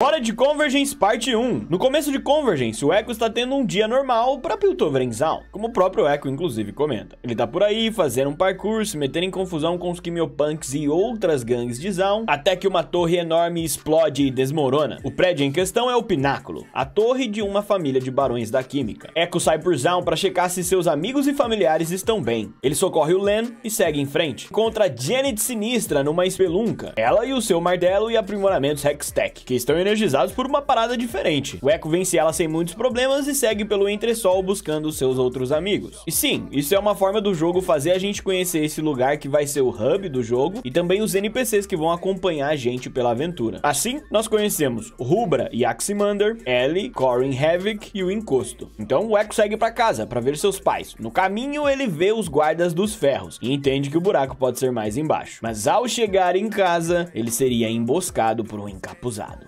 Hora de Convergence Parte 1. No começo de Convergence, o Echo está tendo um dia normal para Piltover Zaun, como o próprio Echo inclusive comenta. Ele tá por aí fazendo um parkour, se metendo em confusão com os Quimiopunks e outras gangues de Zaun, até que uma torre enorme explode e desmorona. O prédio em questão é o Pináculo, a torre de uma família de barões da química. Echo sai por Zaun para checar se seus amigos e familiares estão bem. Ele socorre o Len e segue em frente. Contra Janet Sinistra numa espelunca. Ela e o seu martelo e aprimoramentos Hextech, que estão energizados por uma parada diferente. O Echo vence ela sem muitos problemas e segue pelo entresol buscando seus outros amigos. E sim, isso é uma forma do jogo fazer a gente conhecer esse lugar que vai ser o hub do jogo e também os NPCs que vão acompanhar a gente pela aventura. Assim, nós conhecemos Rubra e Aximander, Ellie, Corin Havoc e o Encosto. Então o Echo segue para casa para ver seus pais. No caminho, ele vê os guardas dos ferros e entende que o buraco pode ser mais embaixo. Mas ao chegar em casa, ele seria emboscado por um encapuzado.